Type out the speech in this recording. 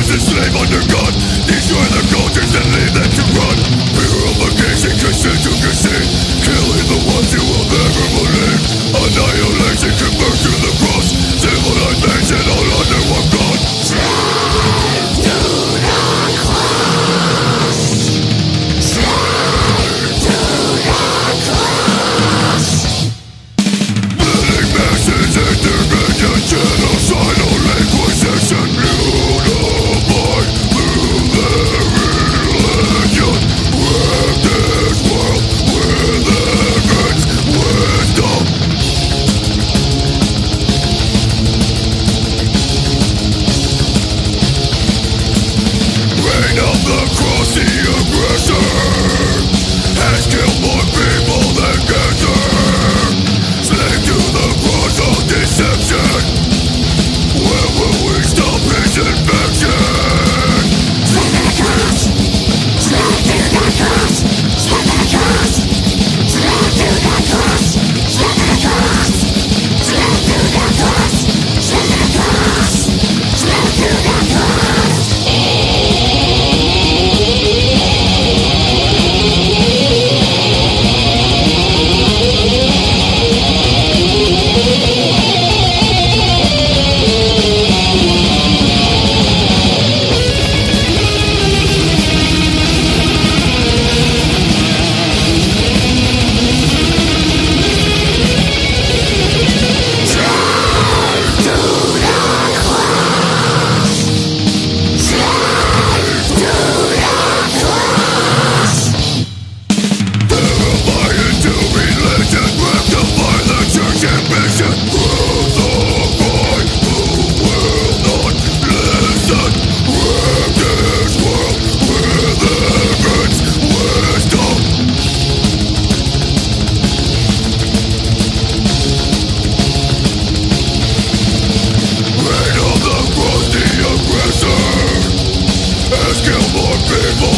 a slave under God. Destroy the cultures and leave them to run. Purification, consent to concede Killing the ones you will never believe. Annihilation, convert to the cross. Civilization all under one people